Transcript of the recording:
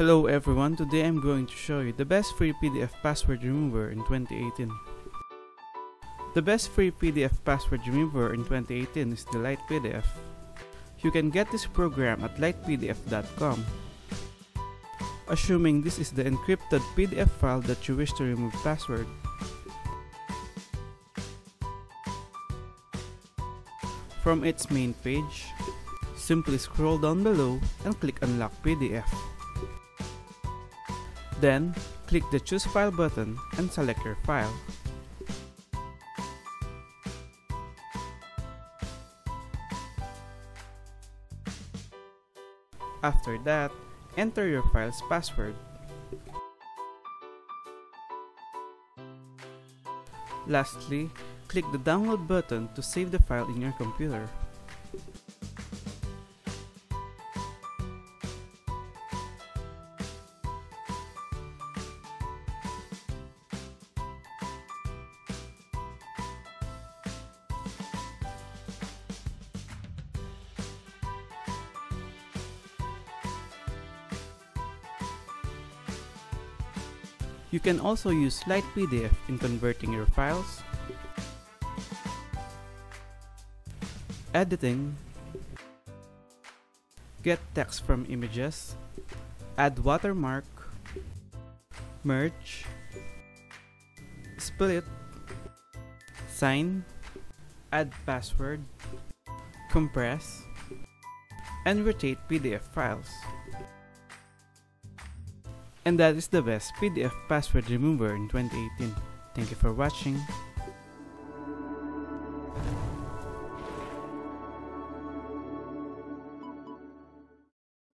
Hello everyone, today I'm going to show you the best free PDF password remover in 2018. The best free PDF password remover in 2018 is the Light PDF. You can get this program at lightpdf.com. Assuming this is the encrypted PDF file that you wish to remove password. From its main page, simply scroll down below and click Unlock PDF. Then, click the Choose File button and select your file. After that, enter your file's password. Lastly, click the download button to save the file in your computer. You can also use LightPDF in converting your files, editing, get text from images, add watermark, merge, split, sign, add password, compress, and rotate PDF files. And that is the best PDF password remover in 2018. Thank you for watching.